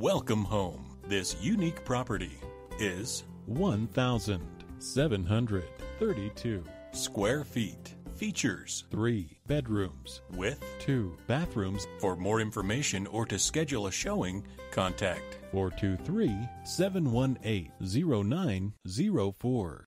Welcome home. This unique property is 1,732 square feet. Features 3 bedrooms with 2 bathrooms For more information or to schedule a showing, contact 423 718 0904